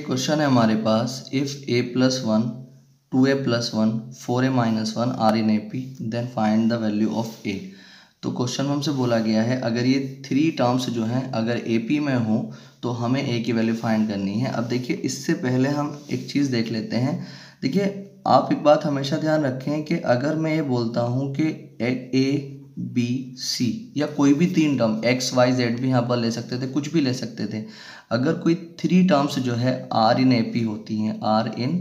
Question है हमारे पास if a plus one two a plus one four a minus one are in A P then find the value of a तो question में हमसे बोला गया है, अगर ये थ्री टर्म्स जो हैं, अगर ए पी में हो तो हमें ए की वैल्यू फाइंड करनी है। अब देखिए, इससे पहले हम एक चीज़ देख लेते हैं। देखिए, आप एक बात हमेशा ध्यान रखें कि अगर मैं ये बोलता हूँ कि ए बी, सी या कोई भी तीन टर्म एक्स वाई जेड भी यहाँ पर ले सकते थे, कुछ भी ले सकते थे। अगर कोई थ्री टर्म्स जो है आर इन ए पी होती हैं आर इन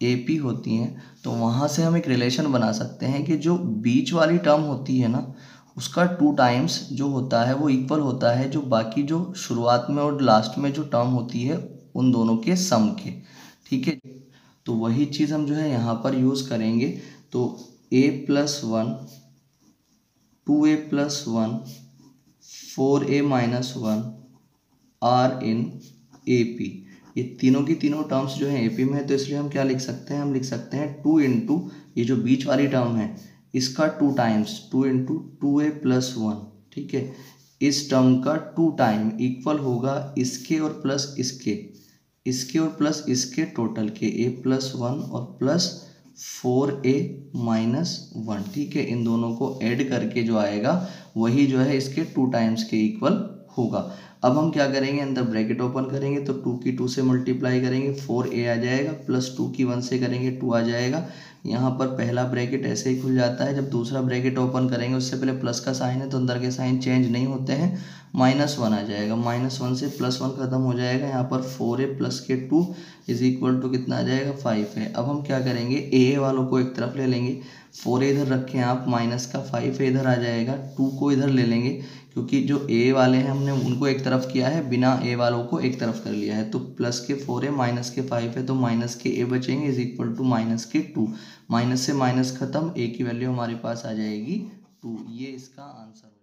ए पी होती हैं तो वहाँ से हम एक रिलेशन बना सकते हैं कि जो बीच वाली टर्म होती है ना, उसका टू टाइम्स जो होता है, वो इक्वल होता है, जो बाकी जो शुरुआत में और लास्ट में जो टर्म होती है, उन दोनों के सम के। ठीक है? तो वही चीज़ हम जो है यहाँ पर यूज़ करेंगे। तो a plus one two a plus one, four a minus one, are in A P. ये तीनों की तीनों टर्म्स जो है ए पी में है तो इसलिए हम क्या लिख सकते हैं? हम लिख सकते हैं टू इंटू ये जो बीच वाली टर्म है, इसका two times two into two a plus one, ठीक है? इस टर्म का टू टाइम इक्वल होगा इसके और प्लस इसके। इसके और प्लस इसके टोटल के ए प्लस वन और plus four a minus one. ठीक है, इन दोनों को ऐड करके जो आएगा, वही जो है इसके टू टाइम्स के इक्वल होगा। अब हम क्या करेंगे? अंदर ब्रैकेट ओपन करेंगे तो टू की टू से मल्टीप्लाई करेंगे फोर ए आ जाएगा प्लस टू की वन से करेंगे टू आ जाएगा। यहाँ पर पहला ब्रैकेट ऐसे ही खुल जाता है, जब दूसरा ब्रैकेट ओपन करेंगे, उससे पहले प्लस का साइन है तो अंदर के साइन चेंज नहीं होते हैं माइनस वन आ जाएगा। माइनस वन से प्लस वन खत्म हो जाएगा, यहाँ पर फोर ए प्लस के टू इज़ इक्वल टू कितना आ जाएगा? फाइव है अब हम क्या करेंगे? ए वालों को एक तरफ़ ले लेंगे। फोर ए इधर रखें आप माइनस का फाइव ए इधर आ जाएगा टू को इधर ले लेंगे, क्योंकि जो ए वाले हैं हमने उनको एक तरफ़ किया है, बिना ए वालों को एक तरफ़ कर लिया है। तो प्लस के फोर है माइनस के फाइव है तो माइनस के ए बचेंगे इज़ इक्वल टू माइनस के टू माइनस से माइनस खत्म ए की वैल्यू हमारे पास आ जाएगी टू ये इसका आंसर